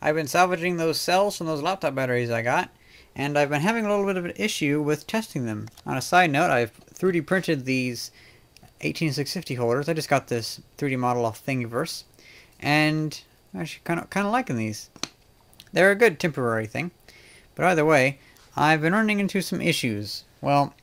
I've been salvaging those cells from those laptop batteries I got, and I've been having a little bit of an issue with testing them. On a side note, I've 3D printed these 18650 holders. I just got this 3D model off Thingiverse, and I'm actually kind of kind of liking these. They're a good temporary thing, but either way, I've been running into some issues. Well,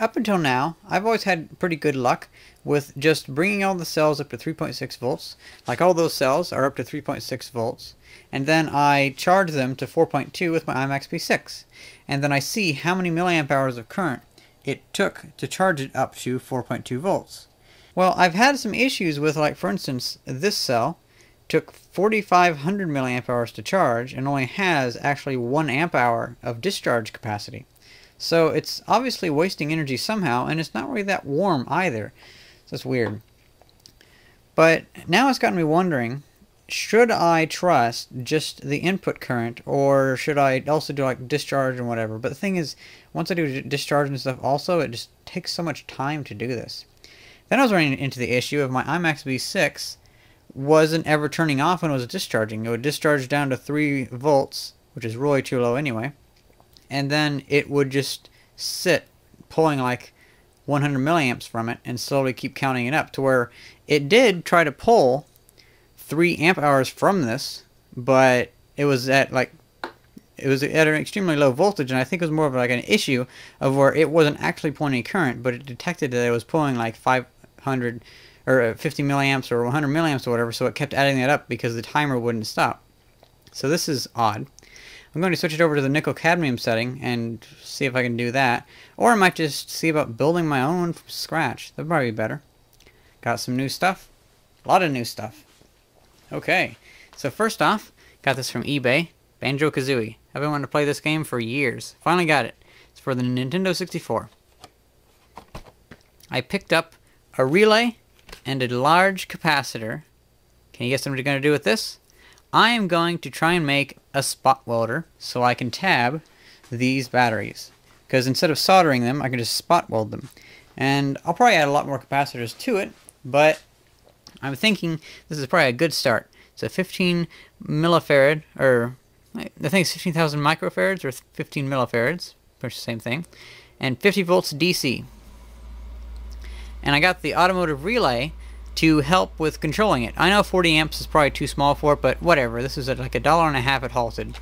up until now, I've always had pretty good luck with just bringing all the cells up to 3.6 volts. Like all those cells are up to 3.6 volts. And then I charge them to 4.2 with my IMAX B6. And then I see how many milliamp hours of current it took to charge it up to 4.2 volts. Well, I've had some issues with, like, for instance, this cell took 4,500 milliamp hours to charge and only has actually 1 amp hour of discharge capacity. So it's obviously wasting energy somehow, and it's not really that warm either. So it's weird. But now it's gotten me wondering, should I trust just the input current, or should I also do like discharge and whatever? But the thing is, once I do discharge and stuff also, it just takes so much time to do this. Then I was running into the issue of my IMAX B6 wasn't ever turning off when it was discharging. It would discharge down to 3 volts, which is really too low anyway and then it would just sit pulling like 100 milliamps from it and slowly keep counting it up to where it did try to pull 3 amp hours from this but it was at like it was at an extremely low voltage and I think it was more of like an issue of where it wasn't actually pulling current but it detected that it was pulling like 500 or uh, 50 milliamps or 100 milliamps or whatever so it kept adding that up because the timer wouldn't stop. So this is odd I'm going to switch it over to the nickel cadmium setting and see if I can do that. Or I might just see about building my own from scratch. That'd probably be better. Got some new stuff. A lot of new stuff. Okay, so first off, got this from eBay. Banjo-Kazooie. I've been wanting to play this game for years. Finally got it. It's for the Nintendo 64. I picked up a relay and a large capacitor. Can you guess what I'm going to do with this? I am going to try and make a spot welder so I can tab these batteries. Because instead of soldering them, I can just spot weld them. And I'll probably add a lot more capacitors to it, but I'm thinking this is probably a good start. It's a 15 millifarad, or I think it's 15,000 microfarads or 15 millifarads, pretty the same thing, and 50 volts DC. And I got the automotive relay to help with controlling it. I know 40 amps is probably too small for it, but whatever. This is at like a dollar and a half at Halted.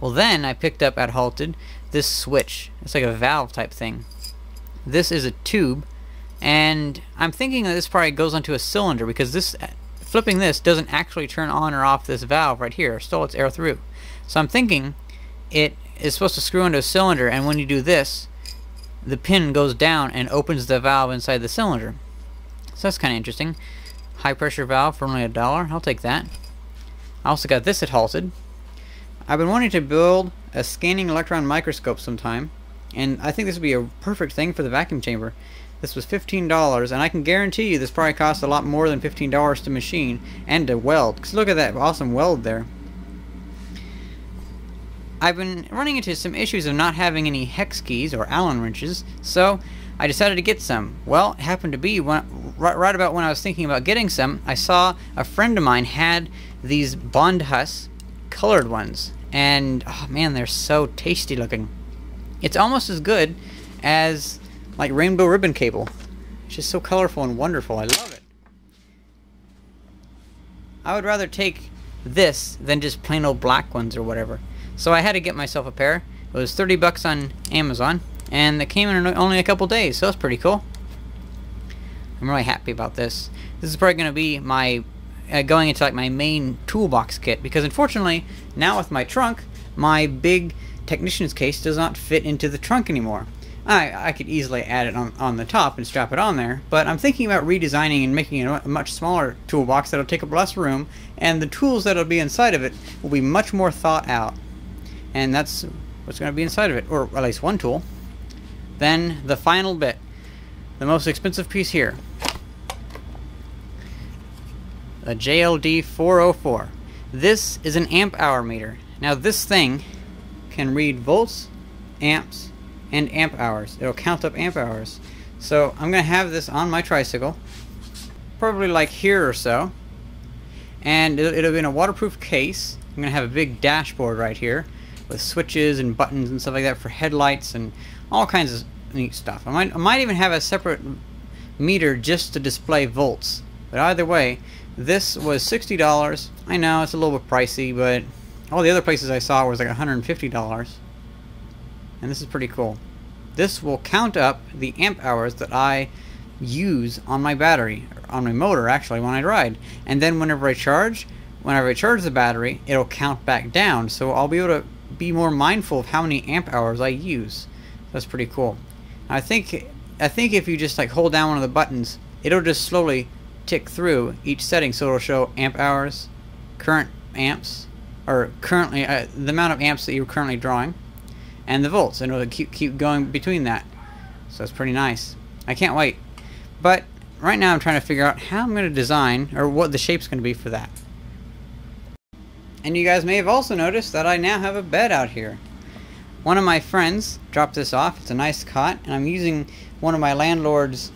Well then I picked up at Halted this switch. It's like a valve type thing. This is a tube, and I'm thinking that this probably goes onto a cylinder because this uh, flipping this doesn't actually turn on or off this valve right here. Still lets air through. So I'm thinking it is supposed to screw into a cylinder, and when you do this, the pin goes down and opens the valve inside the cylinder. So that's kind of interesting. High pressure valve for only a dollar. I'll take that. I also got this at Halted. I've been wanting to build a scanning electron microscope sometime, and I think this would be a perfect thing for the vacuum chamber. This was $15, and I can guarantee you this probably costs a lot more than $15 to machine and to weld. Because look at that awesome weld there. I've been running into some issues of not having any hex keys or Allen wrenches, so I decided to get some. Well, it happened to be when, right, right, about when I was thinking about getting some, I saw a friend of mine had these Bondhus colored ones. And, oh man, they're so tasty looking. It's almost as good as, like, rainbow ribbon cable. It's just so colorful and wonderful. I love it. I would rather take this than just plain old black ones or whatever. So I had to get myself a pair. It was 30 bucks on Amazon and it came in only a couple days, so that's pretty cool. I'm really happy about this. This is probably going to be my uh, going into like my main toolbox kit because unfortunately now with my trunk, my big technician's case does not fit into the trunk anymore. I, I could easily add it on, on the top and strap it on there, but I'm thinking about redesigning and making a much smaller toolbox that'll take up less room, and the tools that'll be inside of it will be much more thought out. And that's what's going to be inside of it, or at least one tool. Then the final bit, the most expensive piece here, a JLD 404. This is an amp hour meter. Now this thing can read volts, amps, and amp hours. It'll count up amp hours. So I'm going to have this on my tricycle, probably like here or so. And it'll, it'll be in a waterproof case, I'm going to have a big dashboard right here with switches and buttons and stuff like that for headlights and all kinds of neat stuff. I might, I might even have a separate meter just to display volts. But either way, this was $60. I know it's a little bit pricey, but all the other places I saw was like $150. And this is pretty cool. This will count up the amp hours that I use on my battery, on my motor actually, when I ride. And then whenever I charge, whenever I charge the battery, it'll count back down. So I'll be able to be more mindful of how many amp hours I use. That's pretty cool. I think I think if you just like hold down one of the buttons, it'll just slowly tick through each setting so it'll show amp hours, current amps, or currently uh, the amount of amps that you're currently drawing, and the volts, and it'll keep keep going between that. So it's pretty nice. I can't wait. But right now I'm trying to figure out how I'm going to design, or what the shape's going to be for that. And you guys may have also noticed that I now have a bed out here. One of my friends dropped this off. It's a nice cot, and I'm using one of my landlord's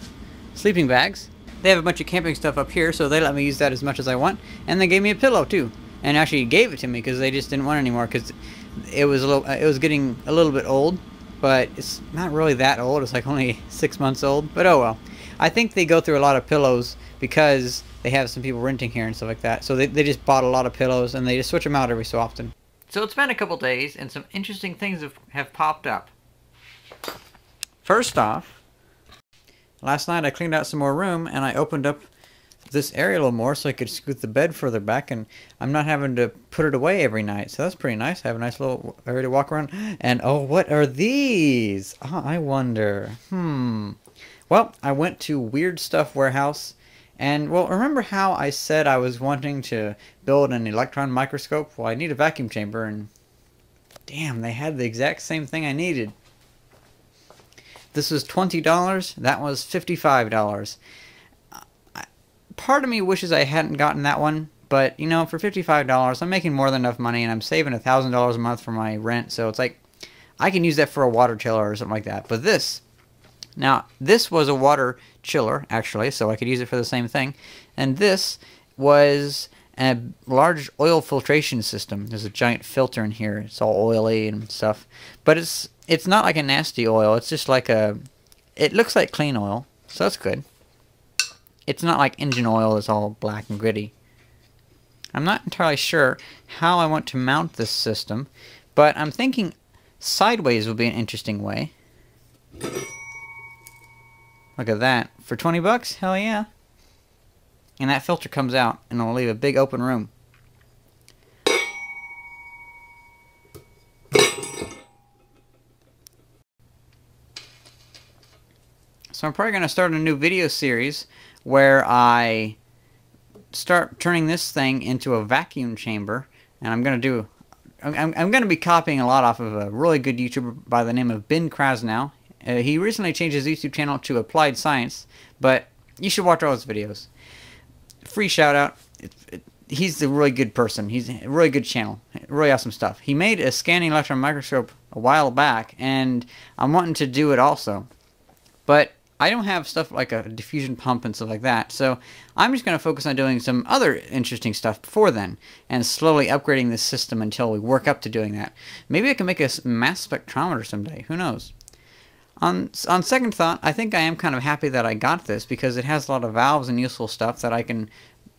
sleeping bags. They have a bunch of camping stuff up here, so they let me use that as much as I want. And they gave me a pillow too, and actually gave it to me because they just didn't want anymore because it was a little, uh, it was getting a little bit old, but it's not really that old. It's like only six months old, but oh well. I think they go through a lot of pillows because they have some people renting here and stuff like that. So they, they just bought a lot of pillows and they just switch them out every so often. So it's been a couple days and some interesting things have, have popped up. First off, last night I cleaned out some more room and I opened up this area a little more so I could scoot the bed further back and I'm not having to put it away every night. So that's pretty nice. I have a nice little area to walk around. And oh, what are these? Oh, I wonder. Hmm. Well, I went to Weird Stuff Warehouse and, well, remember how I said I was wanting to build an electron microscope? Well, I need a vacuum chamber, and damn, they had the exact same thing I needed. This was $20, that was $55. Uh, part of me wishes I hadn't gotten that one, but, you know, for $55, I'm making more than enough money, and I'm saving $1,000 a month for my rent, so it's like, I can use that for a water chiller or something like that. But this, now, this was a water chiller, actually, so I could use it for the same thing. And this was a large oil filtration system. There's a giant filter in here. It's all oily and stuff. But it's it's not like a nasty oil. It's just like a... It looks like clean oil, so that's good. It's not like engine oil that's all black and gritty. I'm not entirely sure how I want to mount this system, but I'm thinking sideways would be an interesting way. Look at that. For 20 bucks? Hell yeah. And that filter comes out and it'll leave a big open room. So I'm probably going to start a new video series where I start turning this thing into a vacuum chamber. And I'm going to do... I'm, I'm going to be copying a lot off of a really good YouTuber by the name of Ben Krasnow. Uh, he recently changed his YouTube channel to Applied Science, but you should watch all his videos. Free shout out. It, it, he's a really good person. He's a really good channel. Really awesome stuff. He made a scanning electron microscope a while back, and I'm wanting to do it also. But I don't have stuff like a diffusion pump and stuff like that, so I'm just going to focus on doing some other interesting stuff before then, and slowly upgrading the system until we work up to doing that. Maybe I can make a mass spectrometer someday. Who knows? On, on second thought, I think I am kind of happy that I got this because it has a lot of valves and useful stuff that I can,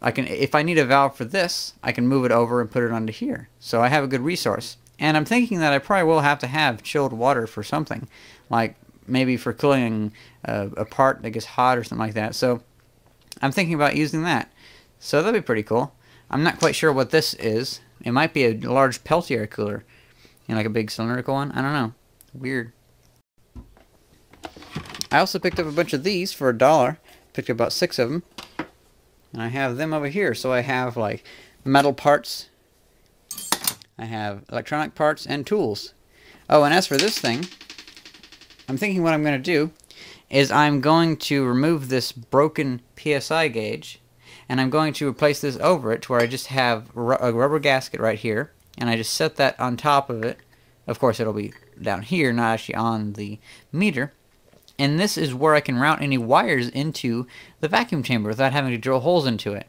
I can, if I need a valve for this, I can move it over and put it onto here. So I have a good resource. And I'm thinking that I probably will have to have chilled water for something, like maybe for cooling a, a part that gets hot or something like that. So I'm thinking about using that. So that'd be pretty cool. I'm not quite sure what this is. It might be a large Peltier cooler. You know, like a big cylindrical one. I don't know. Weird. I also picked up a bunch of these for a dollar. Picked up about six of them. And I have them over here. So I have like metal parts. I have electronic parts and tools. Oh, and as for this thing, I'm thinking what I'm going to do is I'm going to remove this broken PSI gauge and I'm going to replace this over it to where I just have a rubber gasket right here and I just set that on top of it. Of course, it'll be down here, not actually on the meter and this is where I can route any wires into the vacuum chamber without having to drill holes into it.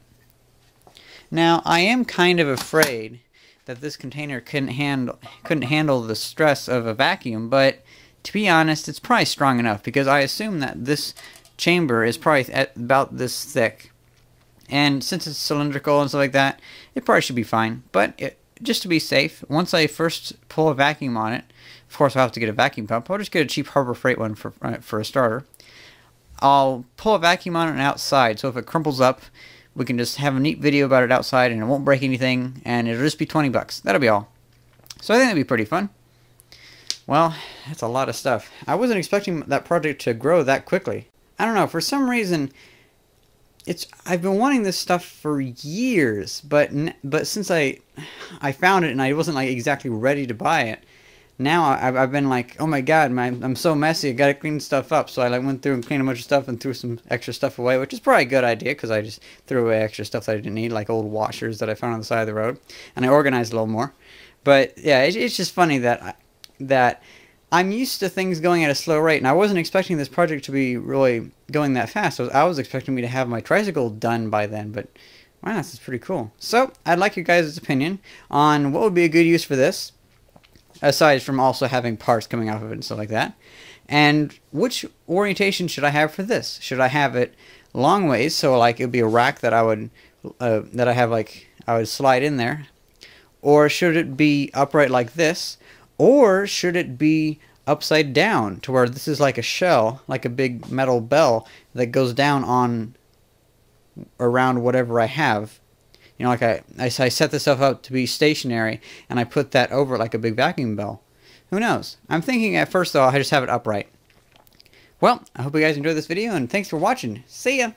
Now, I am kind of afraid that this container couldn't handle couldn't handle the stress of a vacuum, but to be honest, it's probably strong enough because I assume that this chamber is probably about this thick. And since it's cylindrical and stuff like that, it probably should be fine. But it, just to be safe, once I first pull a vacuum on it, of course I'll have to get a vacuum pump. I'll just get a cheap Harbor Freight one for, uh, for a starter. I'll pull a vacuum on it outside, so if it crumples up, we can just have a neat video about it outside and it won't break anything, and it'll just be 20 bucks. That'll be all. So I think that'd be pretty fun. Well, that's a lot of stuff. I wasn't expecting that project to grow that quickly. I don't know, for some reason, it's I've been wanting this stuff for years, but but since I I found it and I wasn't like exactly ready to buy it, now I've, I've been like, oh my god, man, I'm so messy. I gotta clean stuff up. So I like went through and cleaned a bunch of stuff and threw some extra stuff away, which is probably a good idea because I just threw away extra stuff that I didn't need, like old washers that I found on the side of the road, and I organized a little more. But yeah, it's, it's just funny that I, that I'm used to things going at a slow rate, and I wasn't expecting this project to be really going that fast. I was expecting me to have my tricycle done by then, but wow, this is pretty cool. So I'd like your guys' opinion on what would be a good use for this, aside from also having parts coming off of it and stuff like that. And which orientation should I have for this? Should I have it long ways, so like it would be a rack that I would uh, that I have like I would slide in there, or should it be upright like this? Or should it be upside down to where this is like a shell, like a big metal bell that goes down on around whatever I have. You know, like I, I, I set this stuff up to be stationary and I put that over like a big vacuum bell. Who knows? I'm thinking at first though, I just have it upright. Well, I hope you guys enjoyed this video and thanks for watching. See ya!